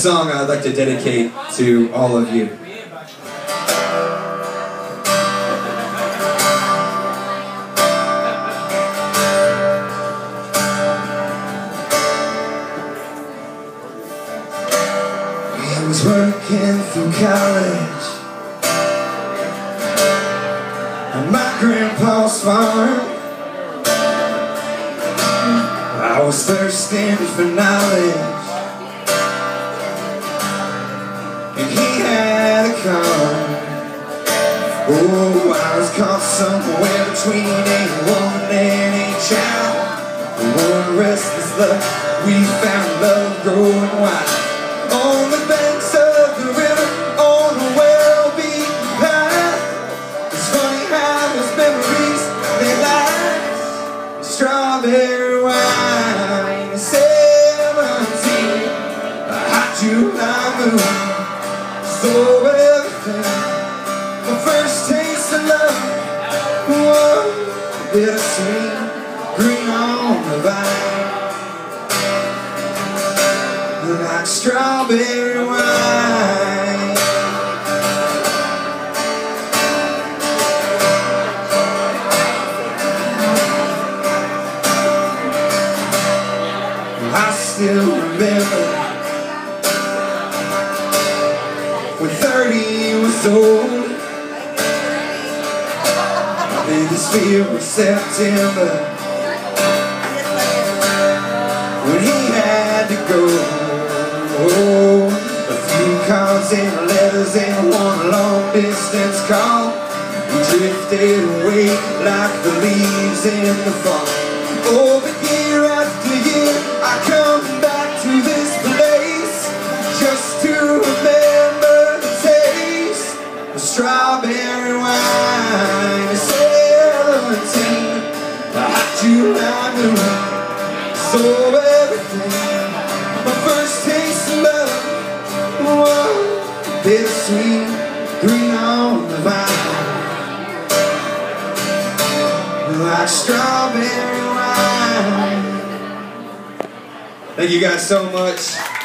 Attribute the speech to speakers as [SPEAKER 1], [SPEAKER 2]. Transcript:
[SPEAKER 1] song I'd like to dedicate to all of you. I was working through college on my grandpa's farm. I was thirsting for knowledge. Oh, I was caught somewhere between a woman and a child. One restless love, we found love growing wild. On the banks of the river, on a well-beaten path. It's funny how those memories, they last. Strawberry wine, seventeen, a hot July moon. So everything, bittersweet, green on the vine, like strawberry wine. I still remember when 30 was old. This of September, when he had to go. Oh, a few cards and letters and one long distance call. We drifted away like the leaves in the fall. Oh, but year after year, I come back to this place just to remember the taste of strawberry everything. My first taste of love was bittersweet, green on the vine, like strawberry wine. Thank you guys so much.